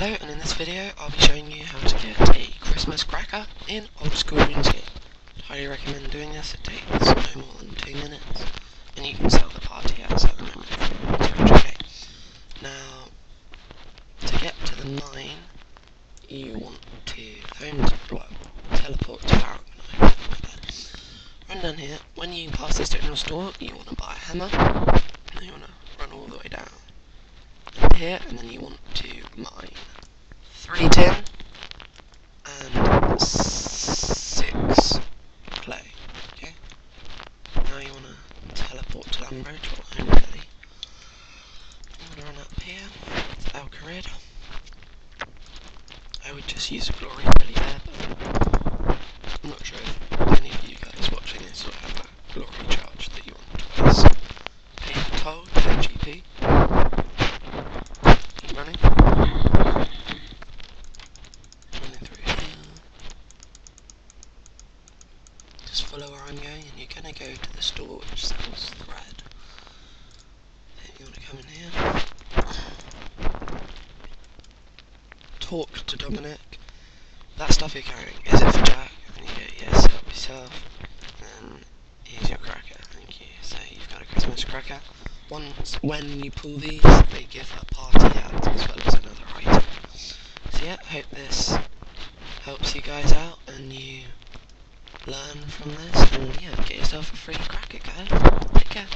Hello, and in this video I'll be showing you how to get a Christmas cracker in Old School RuneScape. Highly recommend doing this, it takes no more than 2 minutes, and you can sell the party hat at the moment for 200k. Now, to get to the mine, you want to home to blow, teleport to Arrow, like. Run down here, when you pass this general store, you want to buy a hammer, and you want to run all the way down here, and then you want to mine three tin and six clay. Okay. Now you want to teleport to Lumbridge or Home Valley. You want to run up here, Al Kharid. I would just use a glory belly there, but I'm not sure if any of you guys watching this will have a glory charge that you want to use. Pay for toll, 10 GP running. Running through here. Just follow where I'm going and you're gonna go to the store which sells thread. Then you wanna come in here. Talk to Dominic. That stuff you're carrying, is it for Jack? And you go, yes, help yourself. And here's your cracker, thank you. So you've got a Christmas cracker once when you pull these, they give a party hat as well as another item. So yeah, hope this helps you guys out and you learn from this and yeah, get yourself a free cracker guys. Take care.